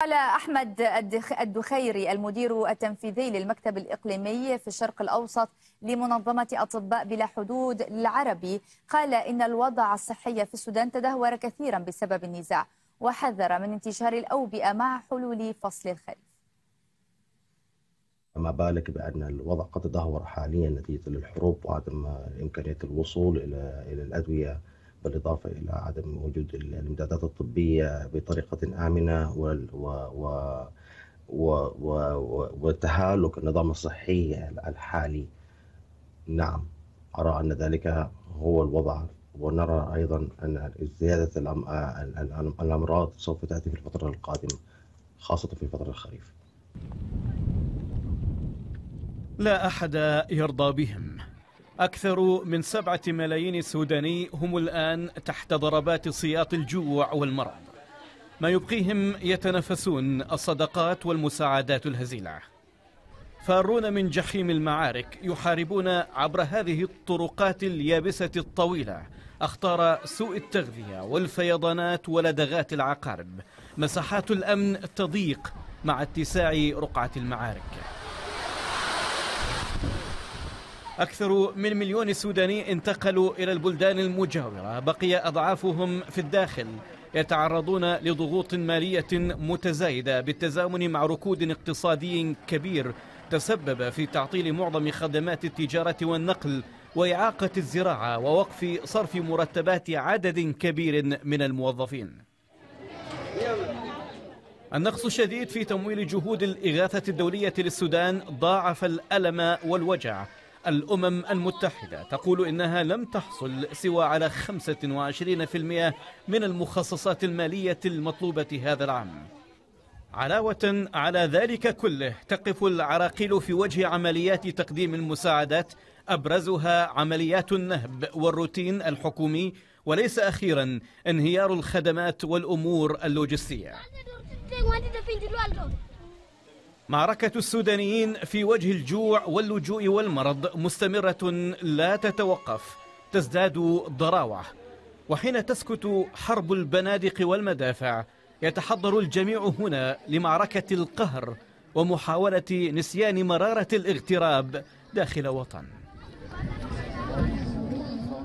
قال أحمد الدخيري المدير التنفيذي للمكتب الإقليمي في الشرق الأوسط لمنظمة أطباء بلا حدود العربي قال إن الوضع الصحي في السودان تدهور كثيرا بسبب النزاع وحذر من انتشار الأوبئة مع حلول فصل الخريف. ما بالك بأن الوضع قد تدهور حاليا نتيجة للحروب وعدم إمكانية الوصول إلى الأدوية بالإضافة إلى عدم وجود الإمدادات الطبية بطريقة آمنة وتهالك النظام الصحي الحالي. نعم أرى أن ذلك هو الوضع ونرى أيضا أن زيادة الأمراض سوف تأتي في الفترة القادمة خاصة في فترة الخريف لا أحد يرضى بهم. أكثر من سبعة ملايين سوداني هم الآن تحت ضربات سياط الجوع والمرض. ما يبقيهم يتنافسون الصدقات والمساعدات الهزيلة. فارون من جحيم المعارك يحاربون عبر هذه الطرقات اليابسة الطويلة أخطار سوء التغذية والفيضانات ولدغات العقارب. مساحات الأمن تضيق مع اتساع رقعة المعارك. أكثر من مليون سوداني انتقلوا إلى البلدان المجاورة. بقي أضعافهم في الداخل. يتعرضون لضغوط مالية متزايدة بالتزامن مع ركود اقتصادي كبير تسبب في تعطيل معظم خدمات التجارة والنقل وإعاقة الزراعة ووقف صرف مرتبات عدد كبير من الموظفين. النقص الشديد في تمويل جهود الإغاثة الدولية للسودان ضاعف الألم والوجع. الأمم المتحدة تقول إنها لم تحصل سوى على 25% من المخصصات المالية المطلوبة هذا العام. علاوة على ذلك كله تقف العراقيل في وجه عمليات تقديم المساعدات أبرزها عمليات النهب والروتين الحكومي وليس أخيرا انهيار الخدمات والأمور اللوجستية. معركة السودانيين في وجه الجوع واللجوء والمرض مستمرة لا تتوقف تزداد ضراوة. وحين تسكت حرب البنادق والمدافع يتحضر الجميع هنا لمعركة القهر ومحاولة نسيان مرارة الاغتراب داخل وطن.